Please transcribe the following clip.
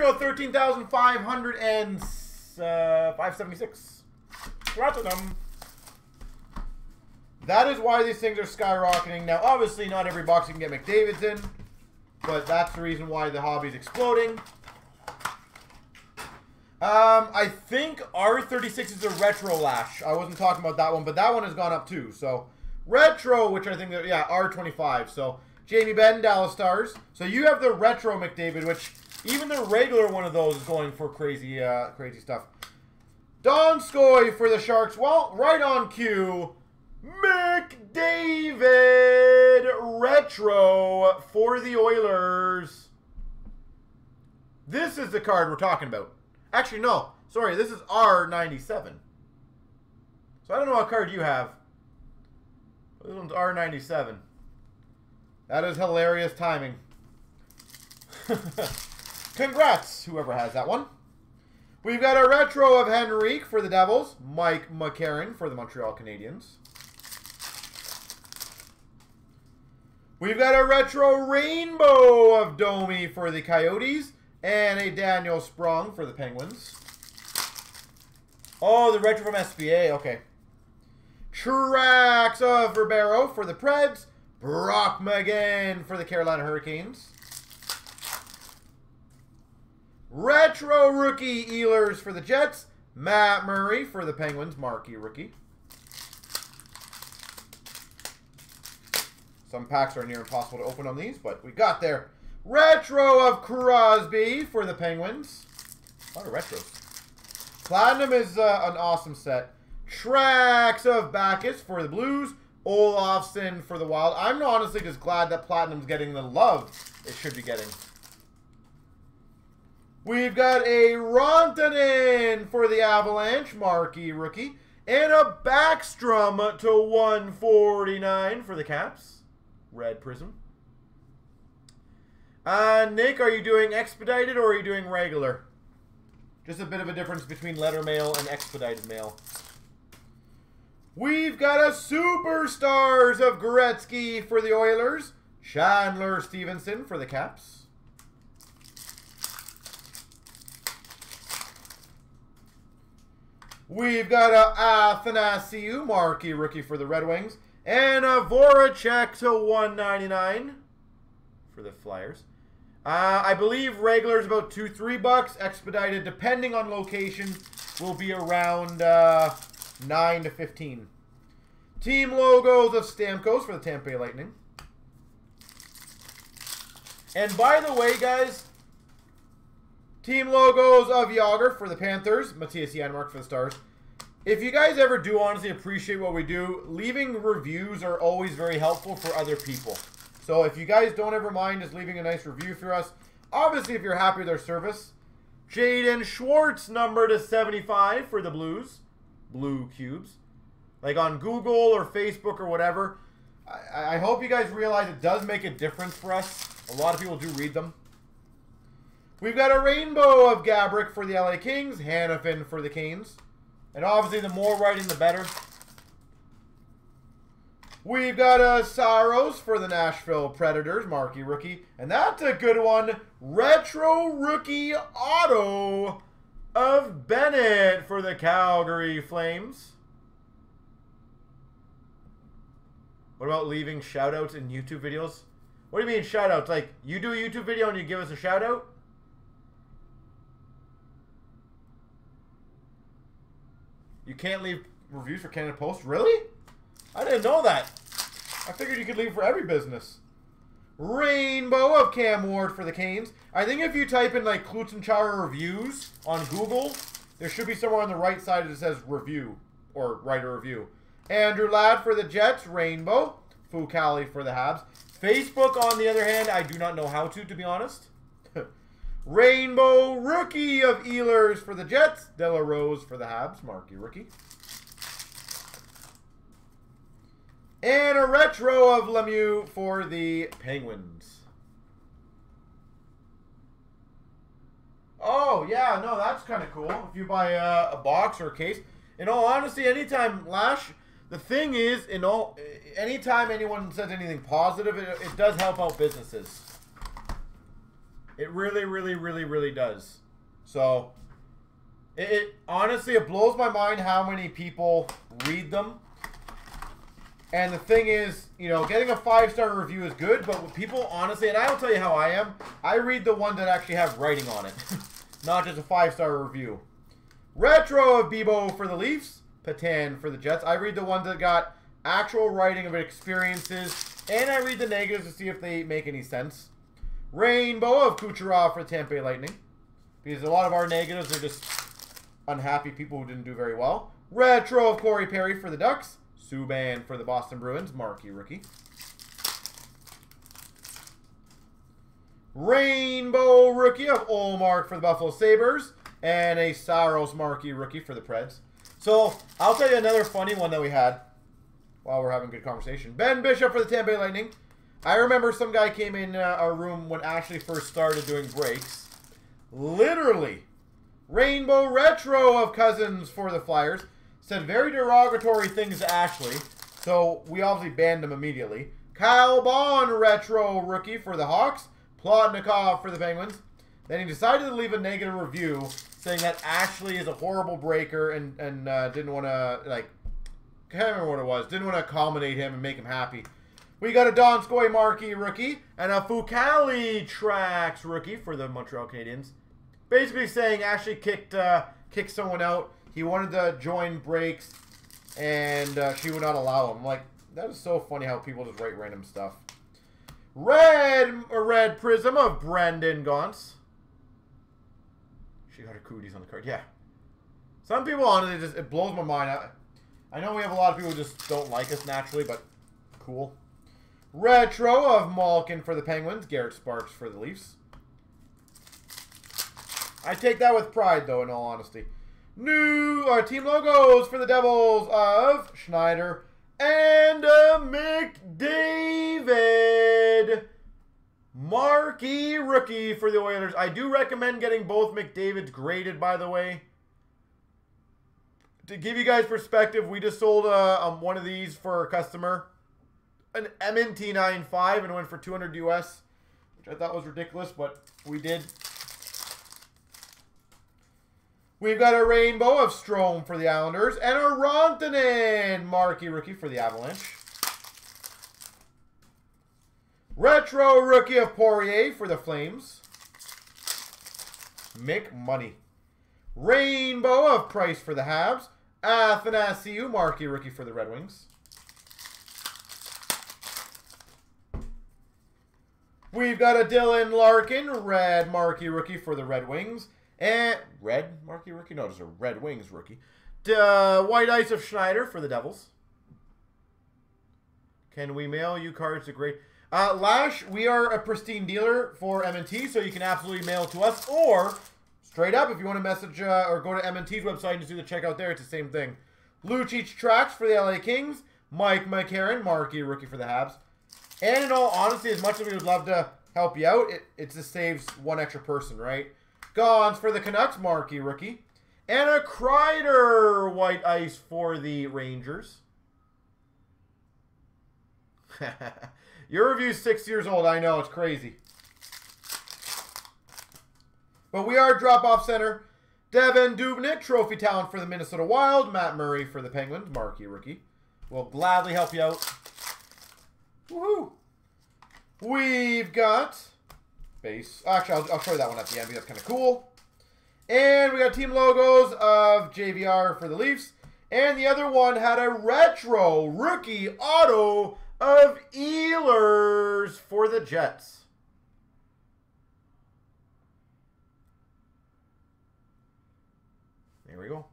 go 13,500 and uh, 576. Platinum. That is why these things are skyrocketing. Now, obviously, not every box you can get McDavid's in, but that's the reason why the hobby's exploding. Um, I think R36 is a retro lash. I wasn't talking about that one, but that one has gone up too. So, retro, which I think, that, yeah, R25. So, Jamie Benn, Dallas Stars. So, you have the retro McDavid, which even the regular one of those is going for crazy, uh, crazy stuff. Donskoy for the Sharks. Well, right on cue. McDavid Retro for the Oilers. This is the card we're talking about. Actually, no. Sorry, this is R97. So I don't know what card you have. This one's R97. That is hilarious timing. Congrats, whoever has that one. We've got a retro of Henrique for the Devils. Mike McCarron for the Montreal Canadiens. We've got a retro rainbow of Domi for the Coyotes. And a Daniel Sprong for the Penguins. Oh, the retro from SBA. Okay. Tracks of Ribeiro for the Preds. Brock McGinn for the Carolina Hurricanes. Retro rookie Ehlers for the Jets. Matt Murray for the Penguins. Marquee rookie. Some packs are near impossible to open on these, but we got there. Retro of Crosby for the Penguins. A lot of retros. Platinum is uh, an awesome set. Tracks of Backes for the Blues. Olofsson for the Wild. I'm honestly just glad that Platinum's getting the love it should be getting. We've got a Rantanen for the Avalanche, marquee rookie. And a Backstrom to 149 for the Caps. Red Prism. Uh, Nick, are you doing expedited or are you doing regular? Just a bit of a difference between letter mail and expedited mail. We've got a Superstars of Gretzky for the Oilers. Chandler Stephenson for the Caps. We've got a Athanasiu Marquee rookie for the Red Wings. And a Voracek to 199 for the Flyers. Uh, I believe regular is about two, three bucks. Expedited, depending on location, will be around uh, nine to fifteen. Team logos of Stamkos for the Tampa Bay Lightning. And by the way, guys, team logos of Jagr for the Panthers, Mattias Janmark for the Stars. If you guys ever do honestly appreciate what we do, leaving reviews are always very helpful for other people. So if you guys don't ever mind just leaving a nice review for us, obviously if you're happy with our service, Jaden Schwartz number to 75 for the Blues, Blue Cubes. Like on Google or Facebook or whatever. I, I hope you guys realize it does make a difference for us. A lot of people do read them. We've got a rainbow of Gaborik for the LA Kings, Hanifin for the Canes. And obviously the more writing the better. We've got a Saros for the Nashville Predators, marquee rookie. And that's a good one. Retro rookie auto of Bennett for the Calgary Flames. What about leaving shoutouts in YouTube videos? What do you mean shoutouts? Like, you do a YouTube video and you give us a shoutout? You can't leave reviews for Canada Post? Really? I didn't know that. I figured you could leave for every business. Rainbow of Cam Ward for the Canes. I think if you type in like CloutsnChara reviews on Google, there should be somewhere on the right side that says review or write a review. Andrew Ladd for the Jets, Rainbow. Fucale for the Habs. Facebook, on the other hand, I do not know how to, to be honest. Rainbow Rookie of Ehlers for the Jets. de la Rose for the Habs. Marquee Rookie. And a retro of Lemieux for the Penguins. Oh, yeah, no, that's kind of cool. If you buy a, a, box or a case. In all honesty, anytime Lash, the thing is, in all, anytime anyone says anything positive, it, it does help out businesses. It really, really, really, really does. So, it, it honestly, it blows my mind how many people read them. And the thing is, you know, getting a five-star review is good, but people honestly, and I will tell you how I am, I read the ones that actually have writing on it. Not just a five-star review. Retro of Bibeau for the Leafs. Petan for the Jets. I read the ones that got actual writing of experiences, and I read the negatives to see if they make any sense. Rainbow of Kucherov for the Tampa Bay Lightning. Because a lot of our negatives are just unhappy people who didn't do very well. Retro of Corey Perry for the Ducks. Subban for the Boston Bruins. Marquee rookie. Rainbow rookie of Ullmark for the Buffalo Sabres. And a Saros marquee rookie for the Preds. So, I'll tell you another funny one that we had while we're having good conversation. Ben Bishop for the Tampa Bay Lightning. I remember some guy came in uh, our room when Ashley first started doing breaks. Literally, Rainbow Retro of Cousins for the Flyers. Said very derogatory things to Ashley, so we obviously banned him immediately. Kyle Baun Retro Rookie for the Hawks. Plotnikov for the Penguins. Then he decided to leave a negative review saying that Ashley is a horrible breaker and, and uh, didn't want to, like, can't remember what it was. Didn't want to accommodate him and make him happy. We got a Donskoy Marquee rookie and a Fucale Tracks rookie for the Montreal Canadiens. Basically saying Ashley kicked uh, kicked someone out. He wanted to join breaks, and uh, she would not allow him. Like that is so funny how people just write random stuff. Red red prism of Brendan Gaunce. She got her cooties on the card. Yeah. Some people honestly just it blows my mind. I, I know we have a lot of people who just don't like us naturally, but cool. Retro of Malkin for the Penguins. Garrett Sparks for the Leafs. I take that with pride, though, in all honesty. New uh, team logos for the Devils of Schneider and uh, McDavid. Marquee rookie for the Oilers. I do recommend getting both McDavids graded, by the way. To give you guys perspective, we just sold uh, um, one of these for a customer an MNT95 and went for 200 US, which I thought was ridiculous, but we did. We've got a rainbow of Strome for the Islanders and a Rantanen marquee rookie for the Avalanche. Retro rookie of Poirier for the Flames. Mick Money. Rainbow of Price for the Habs. Athanasiu marquee rookie for the Red Wings. We've got a Dylan Larkin, red marquee rookie for the Red Wings. And red marquee rookie? No, just a Red Wings rookie. Uh, white Ice of Schneider for the Devils. Can we mail you cards to great... Uh, Lash, we are a pristine dealer for MNT, so you can absolutely mail to us. Or, straight up, if you want to message uh, or go to MNT's website and just do the checkout there, it's the same thing. Lucic Tracks for the LA Kings. Mike McCarron, marquee rookie for the Habs. And in all honesty, as much as we would love to help you out, it, it just saves one extra person, right? Gaunce for the Canucks, marquee rookie. And a Kreider white ice for the Rangers. Your review's six years old. I know, it's crazy. But we are drop-off center. Devin Dubnyk, trophy talent for the Minnesota Wild. Matt Murray for the Penguins, marquee rookie. We'll gladly help you out. Woohoo! We've got base. Actually, I'll, I'll show you that one at the end because that's kind of cool. And we got team logos of JVR for the Leafs. And the other one had a retro rookie auto of Ehlers for the Jets. There we go.